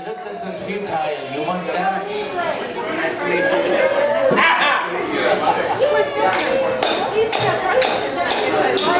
resistance is futile. You must dance. Nice meet you. He was different. He's different.